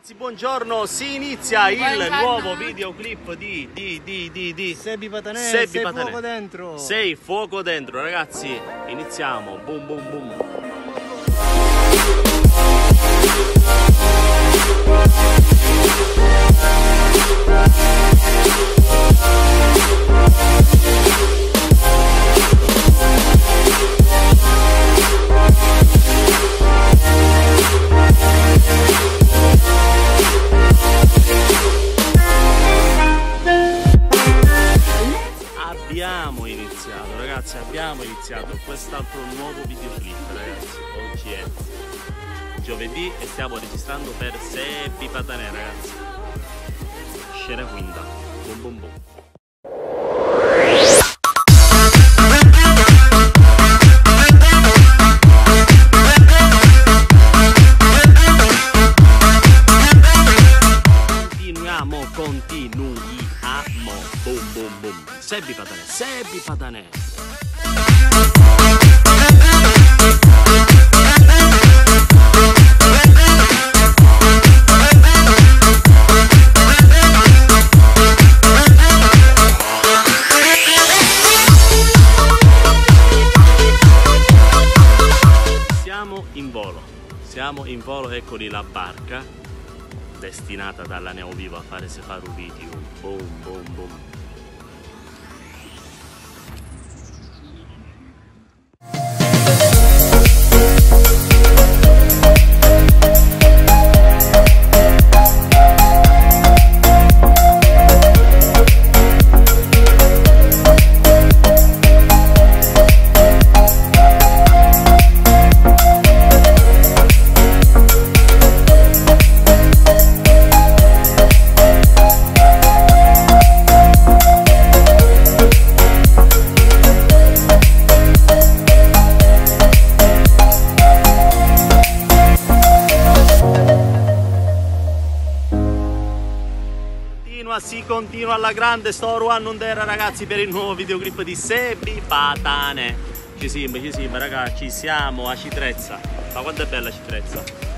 ragazzi, buongiorno. Si inizia il Buongiorno. nuovo videoclip di di di di di Sebi Patanè, Sebi sei Patanè. fuoco dentro. Sei fuoco dentro, ragazzi. Iniziamo. Boom boom boom. Iniziato quest'altro nuovo videoclip, ragazzi. Oggi è giovedì e stiamo registrando per Seppi Patanè, ragazzi. Scena quinta. Boom boom boom. Continuiamo, continuiamo. Boom boom boom. Sebbi Patanè, Sebbi Patanè. In volo, siamo in volo, eccoli la barca destinata dalla Neovivo a fare Sefaru Video. Boom boom boom. Si continua alla grande, sto ruando Ondera ragazzi per il nuovo videoclip di Sebi Patane. Ci siamo, ci siamo ragazzi, ci siamo a Citrezza. Ma quanto è bella Citrezza.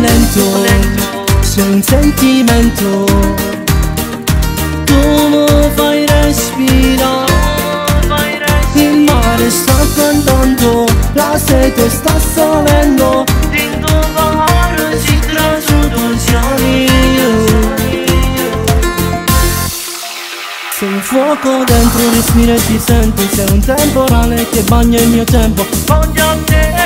Lento, sei un sentimento. Tu mi fai respirare? Il mare sta cantando, la sete sta salendo. Sei un fuoco dentro, respiro e ti sento Sei un temporale che bagna il mio tempo. Voglio a te,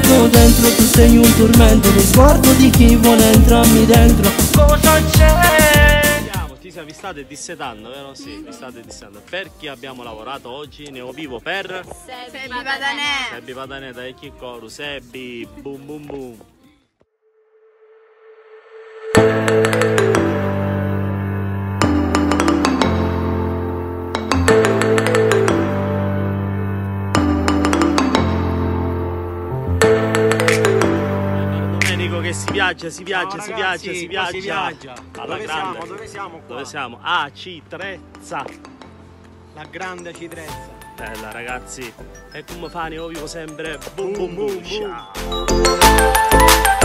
fuoco dentro, tu sei un tormento Lo sguardo di chi vuole entrarmi dentro cosa c'è? Siamo, vi state dissetando, vero? Sì, vi state dissetando. Per chi abbiamo lavorato oggi? Neovivo per Sebbi Patanè. Sebbi Patanè da Echikoru, Sebbi, boom boom boom. Che si viaggia, si viaggia, si viaggia, si viaggia. si viaggia. Alla Dove grande. siamo? Dove siamo qua? Dove siamo? A Citrezza. La grande citrezza. Bella ragazzi. E come fa ne vivo sempre. Boom boom boom. boom,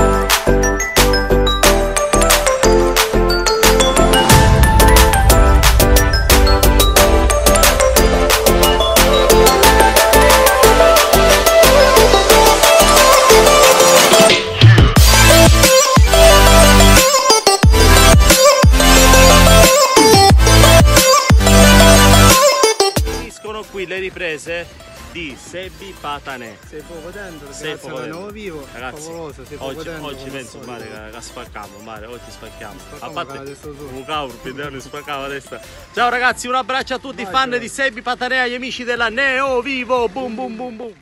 riprese di Sebi Patanè. Sei fuoco dentro, Sei grazie alla dentro. vivo. Ragazzi, favoloso, sei oggi, dentro. oggi penso solito. che, che spacchiamo, male, oggi spacchiamo. A la parte un caurpi, ne spaccava la testa. Ciao ragazzi, un abbraccio a tutti i fan di Sebi Patanè, agli amici della Neo Vivo. Boom boom boom boom.